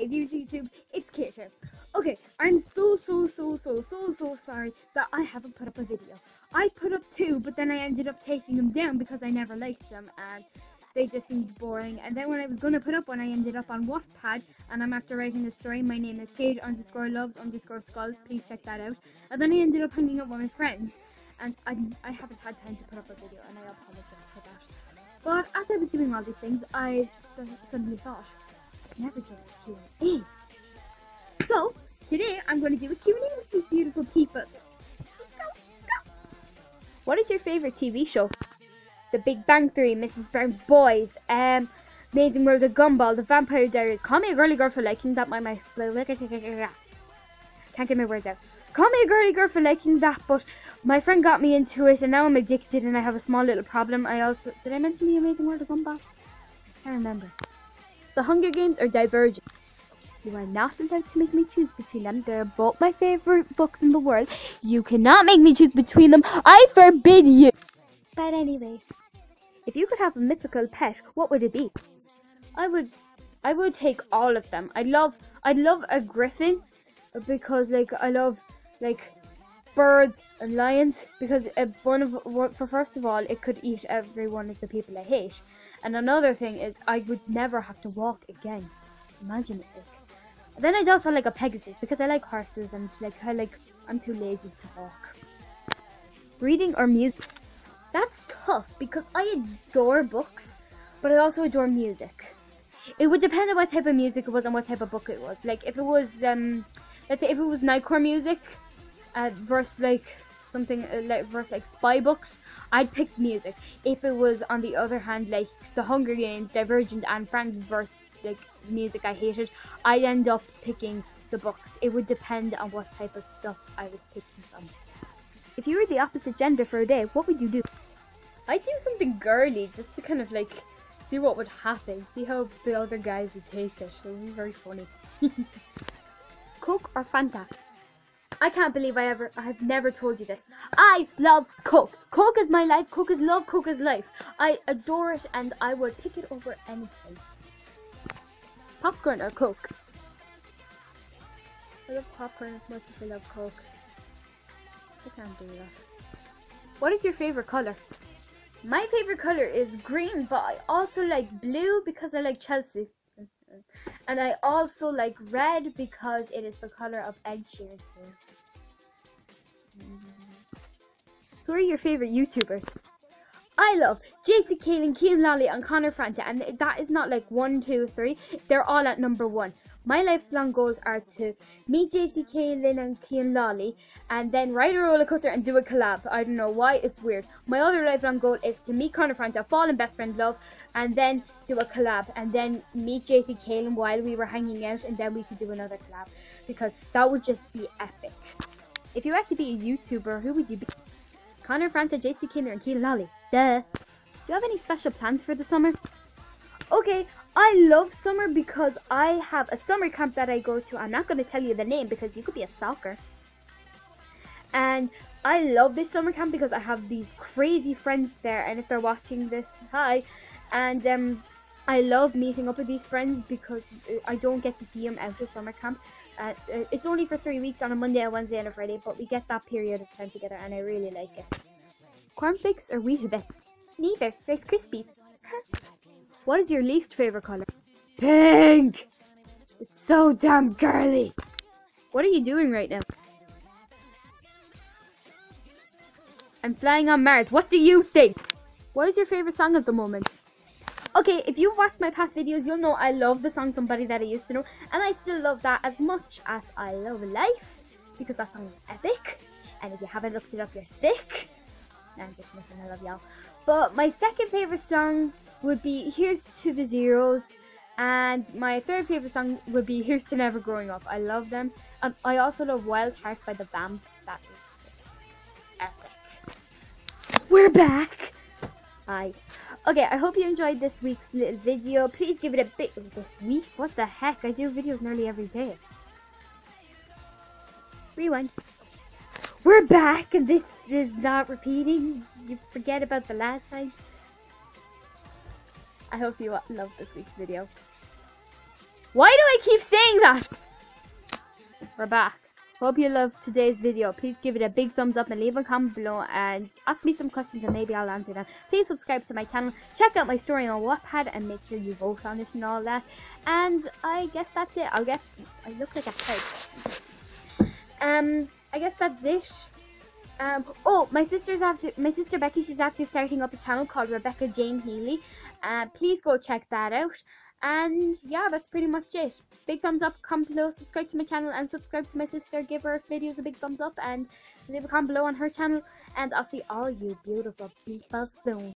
Hey YouTube, it's Kate here. Okay, I'm so so so so so so sorry that I haven't put up a video. I put up two, but then I ended up taking them down because I never liked them and they just seemed boring. And then when I was gonna put up one, I ended up on Wattpad and I'm after writing a story. My name is Kate underscore loves underscore skulls. Please check that out. And then I ended up hanging out with my friends and I, I haven't had time to put up a video and I apologize for that. But as I was doing all these things, I suddenly thought, So, today I'm going to do a Q&A with these beautiful people. What is your favorite TV show? The Big Bang Theory, Mrs. Brown Boys, um, Amazing World of Gumball, The Vampire Diaries, Call Me a Girly Girl for Liking That, my, my, can't get my words out. Call me a girly girl for liking that, but my friend got me into it, and now I'm addicted, and I have a small little problem. I also did I mention the Amazing World of Gumball? I can't remember. The Hunger Games or Divergent. You are not allowed to make me choose between them. They're both my favorite books in the world. You cannot make me choose between them. I forbid you. But anyway, if you could have a mythical pet, what would it be? I would, I would take all of them. I love, I love a griffin because like I love like birds and lions because uh, one of for first of all it could eat every one of the people I hate, and another thing is I would never have to walk again. Imagine it. Then I'd also like a Pegasus because I like horses and like I like I'm too lazy to walk. Reading or music? That's tough because I adore books, but I also adore music. It would depend on what type of music it was and what type of book it was. Like if it was um, let's say if it was Nightcore music, uh, versus like something uh, like versus like spy books, I'd pick music. If it was on the other hand like The Hunger Games, Divergent, and Frank versus like music I hated, I'd end up picking the books. It would depend on what type of stuff I was picking from. If you were the opposite gender for a day, what would you do? I'd do something girly just to kind of like see what would happen, see how the other guys would take it. It would be very funny. Coke or Fanta? I can't believe I ever, I've never told you this. I love Coke. Coke is my life. Coke is love. Coke is life. I adore it and I would pick it over anything. Popcorn or Coke? I love popcorn as much as I love Coke. I can't do that. What is your favorite color? My favorite color is green, but I also like blue because I like Chelsea. And I also like red because it is the color of Ed. Who are your favorite YouTubers? I love JC Caylen, Kian Lawley, and Connor Franta, and that is not like one, two, three. They're all at number one. My lifelong goals are to meet JC Caylen and Kian Lawley, and then ride a roller coaster and do a collab. I don't know why, it's weird. My other lifelong goal is to meet Connor Franta, fall in best friend love, and then do a collab, and then meet JC Caylen while we were hanging out, and then we could do another collab, because that would just be epic. If you had to be a YouTuber, who would you be? Connor Franta, JC Kinder, and Keelan Lawley. Duh. Do you have any special plans for the summer? Okay, I love summer because I have a summer camp that I go to. I'm not going to tell you the name because you could be a stalker. And I love this summer camp because I have these crazy friends there. And if they're watching this, hi. And um, I love meeting up with these friends because I don't get to see them out of summer camp. Uh, it's only for three weeks on a Monday, a Wednesday, and a Friday, but we get that period of time together, and I really like it. Cornflakes or Weetabix? Neither. Rice Krispies. what is your least favorite color? Pink! It's so damn girly! What are you doing right now? I'm flying on Mars. What do you think? What is your favorite song at the moment? Okay, if you've watched my past videos, you'll know I love the song Somebody That I Used to Know. And I still love that as much as I love Life. Because that song is epic. And if you haven't looked it up, you're sick. I'm just missing, I love y'all. But my second favorite song would be Here's to the Zeros. And my third favorite song would be Here's to Never Growing Up. I love them. Um, I also love Wild Heart by the Vamps. That is epic. We're back! Hi. Okay, I hope you enjoyed this week's little video. Please give it a bit of this week. What the heck? I do videos nearly every day. Rewind. We're back and this is not repeating. You forget about the last time. I hope you love this week's video. Why do I keep saying that? We're back. Hope you loved today's video. Please give it a big thumbs up and leave a comment below and ask me some questions and maybe I'll answer them. Please subscribe to my channel. Check out my story on Wattpad and make sure you vote on it and all that. And I guess that's it. I'll get... I look like a pig. Um, I guess that's it. Um, oh, my sister's after my sister Becky. She's after starting up a channel called Rebecca Jane Healy. Uh, please go check that out. And yeah, that's pretty much it. Big thumbs up, comment below, subscribe to my channel, and subscribe to my sister. Give her videos a big thumbs up, and leave a comment below on her channel. And I'll see all you beautiful people soon.